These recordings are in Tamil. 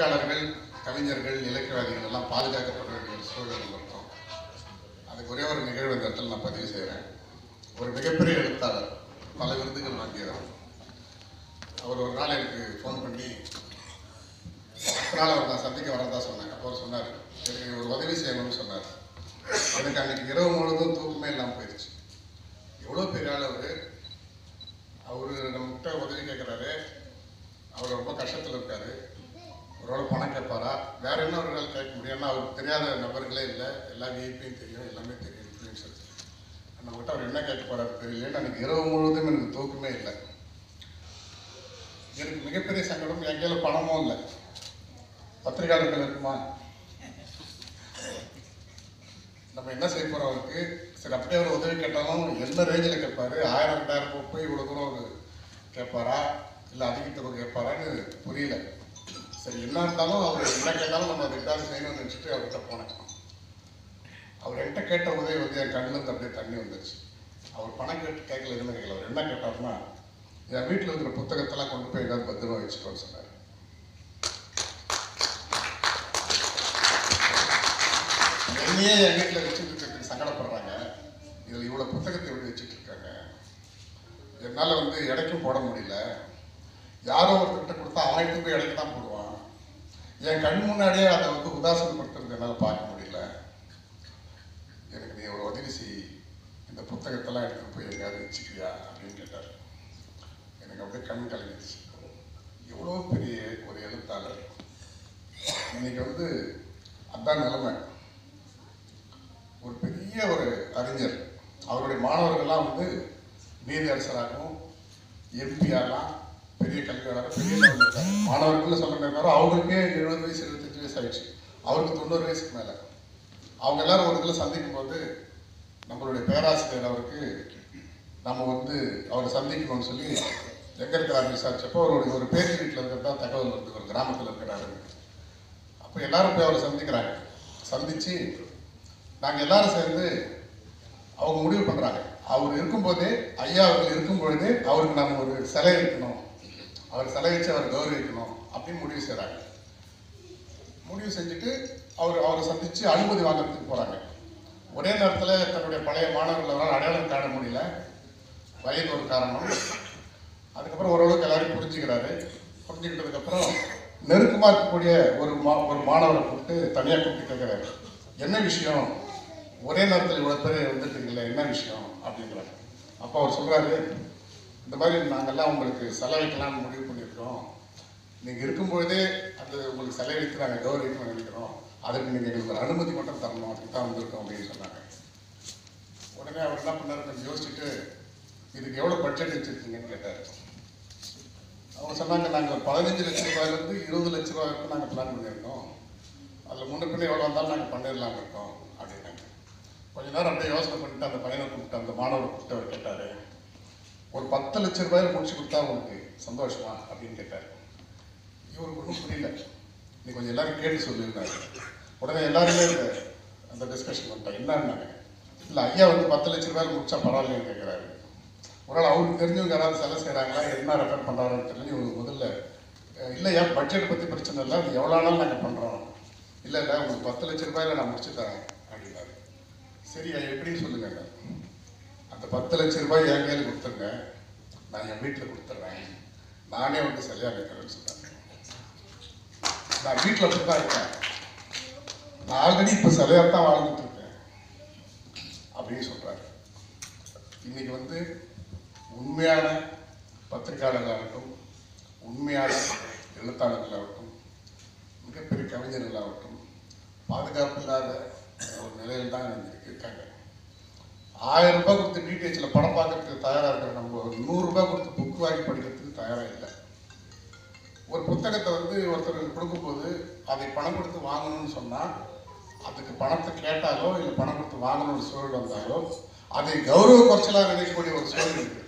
எழுத்தாளர்கள் கவிஞர்கள் இலக்கியவாதிகள் எல்லாம் பாதுகாக்கப்பட வேண்டிய ஒரு சூழல் இருக்கும் அதுக்கு ஒரே ஒரு நிகழ்வு இந்த இடத்துல நான் பதிவு செய்கிறேன் ஒரு மிகப்பெரிய எழுத்தாளர் பல விருதுகள் வாங்கியவர். அவர் ஒரு நாள் எனக்கு ஃபோன் பண்ணி அடுத்த நாள் அவர் நான் சந்திக்க வரதா சொன்னாங்க அப்போ அவர் சொன்னார் எனக்கு ஒரு உதவி செய்யணும்னு சொன்னார். எனக்கு அன்னைக்கு இரவு முழுவதும் தூக்கமே இல்லாமல் போயிடுச்சு எவ்வளோ பெரிய ஆள் அவர். அவர் நம்மகிட்ட உதவி கேட்குறாரு அவர் ரொம்ப கஷ்டத்தில் இருக்காரு. ஒருவேளை பணம் கேட்பாரா? வேற என்ன ஒரு நாள் கேட்க முடியும்? ஏன்னா அவருக்கு தெரியாத நபர்களே இல்லை. எல்லா விஐபியும் தெரியும். எல்லாமே தெரியும். இன்ஃப்ளூயன்சர் நம்மகிட்ட அவர் என்ன கேட்க போறாரு தெரியல எனக்கு இரவு முழுவதும் எனக்கு தூக்கமே இல்லை. எனக்கு மிகப்பெரிய சங்கடம் என் கையில் பணமும் இல்லை. பத்திரிகையாளர்கள் இருக்குமா? நம்ம என்ன செய்ய போகிறோம் அவருக்கு? சரி அப்படியே ஒரு உதவி கேட்டாலும் எந்த ரேஞ்சில் கேட்பாரு? ஆயிரம் ரெண்டாயிரம் ரூபாய் போய் இவ்வளோ தூரம் அவர் கேட்பாரா? இல்லை அதிக தொகை கேட்பாரான்னு புரியல. சரி என்ன இருந்தாலும் அவர் என்ன கேட்டாலும் நம்ம அதை செய்யணும்னு நினச்சிட்டு அவர்கிட்ட போனேன். அவர் என்கிட்ட கேட்ட உதவி வந்து என் கண்ணிலேருந்து அப்படியே தண்ணி வந்துச்சு அவர் பணம் கேட்டு கேட்கல எதுவுமே கேட்கல. அவர் என்ன கேட்டாருன்னா என் வீட்டில் இருக்கிற புத்தகத்தெல்லாம் கொண்டு போய் ஏதாவது பத்திரமா வச்சுக்கோன்னு சொன்னார். என்னையே என் வீட்டில் வச்சுட்டு இருக்கிறதுக்கு சங்கடப்படுறாங்க. இதில் இவ்வளோ புத்தகத்தை எப்படி வச்சுட்டு இருக்காங்க? என்னால் வந்து இடைக்கும் போட முடியல. யாரோ ஒருத்தர்கிட்ட கொடுத்தா அவன் எடுத்து போய் இடைக்கு தான் போடுவான். என் கண் முன்னாடியே அதை வந்து உதாசனப்படுத்துறது என்னால் பார்க்க முடியல. எனக்கு நீ ஒரு உதவி செய். இந்த புத்தகத்தெல்லாம் எடுத்து போய் எங்கேயாவது வச்சுக்கிறியா அப்படின்னு கேட்டார். எனக்கு அப்படியே கண் கலங்கிடுச்சு. எவ்வளோ பெரிய ஒரு எழுத்தாளர். இன்னைக்கு வந்து அதான் நிலைமை. ஒரு பெரிய ஒரு அறிஞர். அவருடைய மாணவர்கள்லாம் வந்து நீதியரசராகவும் எம்பியாகலாம் பெரிய கல்வியாளர் பெரிய லெவலில் இருக்காங்க மாணவர்கள் சொல்ல அவருக்கே அவங்களுக்கே எழுபது வயசு எழுபத்தஞ்சு வயசு ஆயிடுச்சு. அவருக்கு தொண்ணூறு வயசுக்கு மேலே. அவங்க எல்லாரும் ஒரு இதில் சந்திக்கும் போது நம்மளுடைய பேராசிரியர் அவருக்கு நம்ம வந்து அவரை சந்திக்கணும்னு சொல்லி எங்கே இருக்கிறாரு விசாரிச்சப்போ அவருடைய ஒரு பேச்சு வீட்டில் இருக்கிறதா தகவல் வந்து ஒரு கிராமத்தில் இருக்கிறாரு. அப்போ எல்லாரும் போய் அவரை சந்திக்கிறாங்க. சந்திச்சு நாங்கள் எல்லாரும் சேர்ந்து அவங்க முடிவு பண்ணுறாங்க அவர் இருக்கும்போதே ஐயா அவர்கள் இருக்கும் பொழுதே அவருக்கு நம்ம ஒரு சிலை வைக்கணும் அவர் சிலை வச்சு அவர் கௌரவிக்கணும் அப்படின்னு முடிவு செய்கிறாங்க முடிவு செஞ்சுட்டு அவர் அவரை சந்தித்து அனுமதி வாங்குறதுக்கு போகிறாங்க ஒரே நேரத்தில் தன்னுடைய பழைய மாணவர்கள் அவரால் அடையாளம் காண முடியல. வயது ஒரு காரணம். அதுக்கப்புறம் ஓரளவுக்கு எல்லாரையும் புரிஞ்சுக்கிறாரு. புரிஞ்சுக்கிட்டதுக்கப்புறம் நெருக்கமாக இருக்கக்கூடிய ஒரு மா ஒரு மாணவரை கூப்பிட்டு தனியாக கூப்பிட்டு கேட்குறாரு என்ன விஷயம்? ஒரே நேரத்தில் இவ்வளோ பேர் வந்துட்டீங்களே என்ன விஷயம்? அப்படின்றாரு அப்போ அவர் சொல்கிறாரு இந்த மாதிரி நாங்கள்லாம் உங்களுக்கு செலவைக்கலாம்னு முடிவு பண்ணியிருக்கிறோம். நீங்கள் இருக்கும்பொழுதே அந்த உங்களுக்கு செலவழித்து நாங்கள் கௌரவிக்கணும்னு நினைக்கிறோம் அதுக்கு நீங்கள் எங்களுக்கு ஒரு அனுமதி மட்டும் தரணும். அதுக்கு தான் வந்திருக்கோம் அப்படின்னு சொன்னாங்க. உடனே அவர் என்ன பண்ணார்? கொஞ்சம் யோசிச்சுட்டு இதுக்கு எவ்வளோ பட்ஜெட் வச்சுருக்கீங்கன்னு கேட்டார். அவங்க சொன்னாங்க நாங்கள் பதினஞ்சு லட்ச ரூபாயிலேருந்து இருபது லட்ச ரூபாய் வரைக்கும் நாங்கள் பிளான் பண்ணியிருக்கோம். அதில் முன்ன எவ்வளோ வந்தாலும் நாங்கள் பண்ணிடலாம் இருக்கோம். அப்படின்னாங்க. கொஞ்ச நேரம் அப்படியே யோசனை பண்ணிட்டு அந்த பையனை கூப்பிட்டு அந்த மாணவர் கூப்பிட்டு அவர் கேட்டார். ஒரு பத்து லட்ச ரூபாயில முடிச்சு கொடுத்தா உங்களுக்கு சந்தோஷமா அப்படின்னு கேட்டார். இவருக்கு ஒன்றும் புரியல. நீ கொஞ்சம் எல்லாரும் கேட்டு சொல்லியிருந்தாரு. உடனே எல்லாருமே இந்த அந்த டிஸ்கஷன் பண்ணிட்டேன் என்னன்னாங்க? இல்லை ஐயா வந்து பத்து லட்ச ரூபாயில் முடிச்சா பரவாயில்லைன்னு கேட்குறாரு ஒரு நாள் அவருக்கு தெரிஞ்சவங்க யாராவது செலவு செய்கிறாங்களா என்ன ரெஃபர் பண்ணுறாருன்னு தெரியல. இவங்களுக்கு முதல்ல இல்லையா பட்ஜெட் பற்றி பிரச்சனை இல்லை. அது எவ்வளோ நாள் நாங்கள் பண்ணுறோம் இல்லை இல்லை உங்களுக்கு பத்து லட்ச ரூபாயில நான் முடிச்சு தரேன். அப்படின்னாரு. சரி எப்படின்னு சொல்லுங்க பத்து லட்ச ரூபாய் என் கையில் கொடுத்துருங்க. நான் என் வீட்டில் கொடுத்துட்றேன் நானே வந்து சரியாக இருக்கிறேன்னு சொன்னாங்க. நான் வீட்டில் அப்படி தான் இருக்கேன். நான் ஆல்ரெடி இப்போ சரியாக தான் வாழ்ந்துட்டு இருக்கேன். அப்படின்னு சொல்கிறாரு இன்னைக்கு வந்து உண்மையான பத்திரிகையாளர்களாகட்டும் உண்மையான எழுத்தாளர்களாகட்டும் மிகப்பெரிய கவிஞர்களாகட்டும் பாதுகாப்பு இல்லாத ஒரு நிலையில் தான் இருக்காங்க. ஆயிரம் ரூபாய் கொடுத்து டிடிஹெச்சில் படம் பார்க்கறதுக்கு தயாராக இருக்கிற நம்ம ஒரு நூறு ரூபாய் கொடுத்து புக் வாங்கி படிக்கிறதுக்கு தயாராக இல்லை. ஒரு புத்தகத்தை வந்து ஒருத்தருக்கு கொடுக்கும்போது அதை பணம் கொடுத்து வாங்கணும்னு சொன்னால் அதுக்கு பணத்தை கேட்டாலோ இல்லை பணம் கொடுத்து வாங்கணும்னு சூழல் வந்தாலோ அதை கௌரவ குறைச்சலாக நினைக்கக்கூடிய ஒரு சூழல் இருக்கு.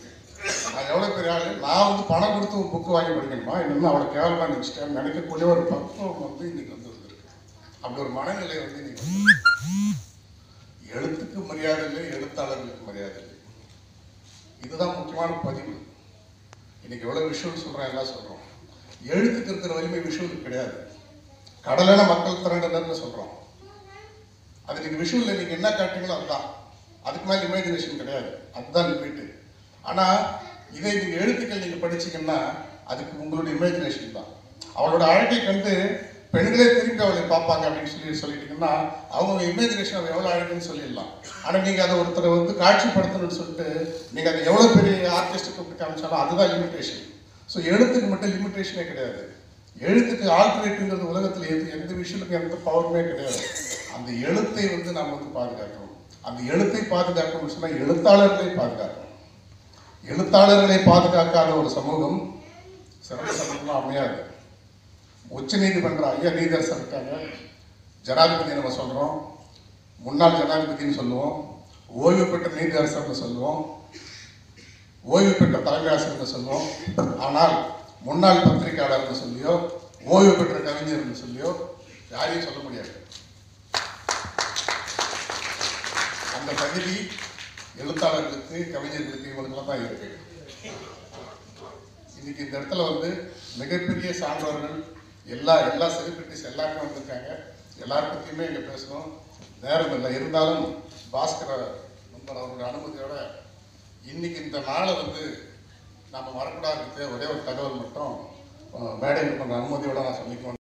நான் எவ்வளோ பெரிய ஆளு? நான் வந்து பணம் கொடுத்து புக்கு வாங்கி படிக்கணுமா? இன்னும் அவ்வளோ கேவலமாக நினச்சிட்டேன் நினைக்கக்கூடிய ஒரு பக்குவம் வந்து இன்னைக்கு வந்து வந்திருக்கு. அப்படி ஒரு மனநிலை வந்து இன்னைக்கு வந்து எழுத்துக்கு மரியாதை இல்லை எழுத்தாளர்களுக்கு மரியாதை இல்லை. இதுதான் முக்கியமான பதிவு. இன்னைக்கு எவ்வளோ விஷுவல் சொல்கிறோம் எல்லாம் சொல்கிறோம் எழுத்துக்கு இருக்கிற வலிமை விஷுவலுக்கு கிடையாது. கடலான மக்கள் திரண்டனர்னு சொல்றோம். அது நீங்க விஷுவல்ல நீங்க என்ன காட்டுங்களோ அதுதான். அதுக்கு மேலே இமேஜினேஷன் கிடையாது. அதுதான் லிமிட்டு ஆனா இதை நீங்க எழுத்துக்கள் நீங்க படிச்சீங்கன்னா அதுக்கு உங்களுடைய இமேஜினேஷன் தான். அவளோட அழகை கண்டு பெண்களே திரும்பி அவளை பார்ப்பாங்க அப்படின்னு சொல்லி சொல்லிட்டீங்கன்னா அவங்க இமேஜினேஷன் அவள் எவ்வளவு அழகுன்னு சொல்லிடலாம். ஆனா நீங்க அதை ஒருத்தரை வந்து காட்சிப்படுத்தணும்னு சொல்லிட்டு நீங்க அதை எவ்வளவு பெரிய ஆர்டிஸ்ட் கூப்பிட்டு காமிச்சாலும் அதுதான் லிமிட்டேஷன் ஸோ எழுத்துக்கு மட்டும் லிமிட்டேஷனே கிடையாது. எழுத்துக்கு ஆல்டர்னேட்டிவ்ங்கிறது உலகத்தில் எது எந்த விஷயத்துக்கு எந்த பவருமே கிடையாது. அந்த எழுத்தை வந்து நாம் வந்து பாதுகாக்கணும். அந்த எழுத்தை பாதுகாக்கணும்னு சொன்னால் எழுத்தாளர்களை பாதுகாக்கணும். எழுத்தாளர்களை பாதுகாக்காத ஒரு சமூகம் சிறந்த சமூகமா அமையாது. உச்ச நீதிமன்ற ஐயா நீதரசர் இருக்காங்க. ஜனாதிபதி நம்ம சொல்கிறோம் முன்னாள் ஜனாதிபதினு சொல்லுவோம். ஓய்வு பெற்ற நீதியரசர்னு சொல்லுவோம். ஓய்வு பெற்ற தலைமை ஆசிரியர்னு சொல்லுவோம். ஆனால் முன்னாள் பத்திரிகையாளர்னு சொல்லியோ ஓய்வு பெற்ற கவிஞர்னு சொல்லியோ யாரையும் சொல்ல முடியாது. அந்த தகுதி எழுத்தாளர்களுக்கு கவிஞர்களுக்கு இவங்களுக்குலாம் தான் இருக்கு. இன்னைக்கு இந்த இடத்துல வந்து மிகப்பெரிய சான்றோர்கள் எல்லா எல்லா செலிபிரிட்டிஸ் எல்லாருமே வந்திருக்காங்க. எல்லார் பற்றியுமே இங்கே பேசணும். நேரம் இல்லை. இருந்தாலும் பாஸ்கர் நண்பர் அவருடைய அனுமதியோட இன்னைக்கு இந்த நாளை வந்து நம்ம வரக்கூடாது ஒரே ஒரு தகவல் மட்டும் மேடையில் பண்ணுற அனுமதியோட நான் சொல்லிக்குவேன்.